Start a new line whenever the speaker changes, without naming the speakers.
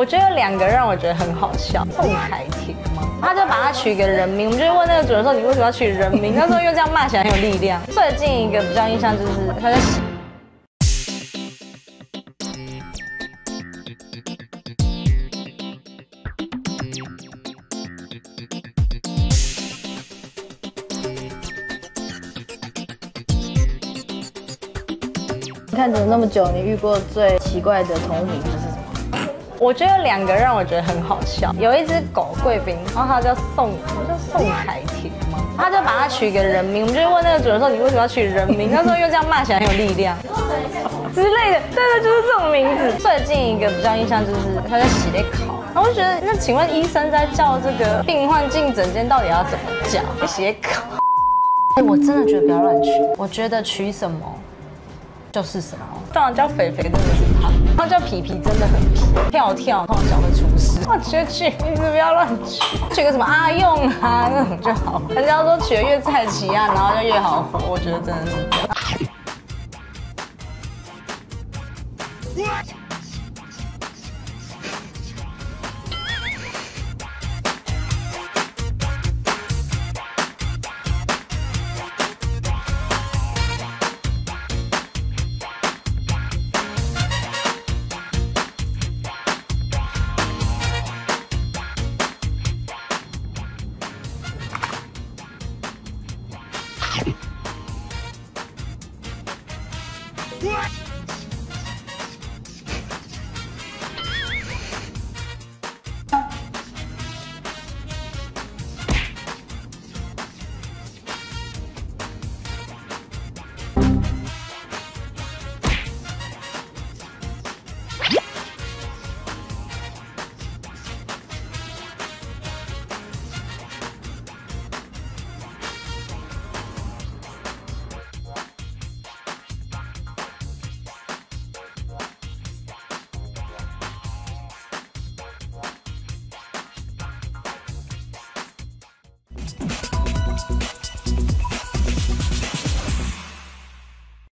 我觉得有两个让我觉得很好笑，宋凯婷吗？他就把他取一个人名，我们就问那个主人说你为什么要取人名？他说因为这样骂起来很有力量。最近一个比较印象就是他在。你看怎么那么久，你遇过最奇怪的同名字是什么？我觉得两个让我觉得很好笑，有一只狗贵宾，然后它叫宋，叫宋凯婷吗？他就把它取一个人名，我们就问那个主人说你为什么要取人名？他说因为这样骂起来很有力量之类的。对对，就是这种名字。最近一个比较印象就是他在写考，然后我就觉得那请问医生在叫这个病患进诊间到底要怎么叫？写考？哎，我真的觉得不要乱取，我觉得取什么？就是什么？当然叫肥肥真的是他，他叫皮皮真的很皮跳跳胖小的厨师。我觉得取名字不要乱取取个什么阿用啊那种就好。人家说取的越菜奇啊然后就越好活我觉得真的是 What?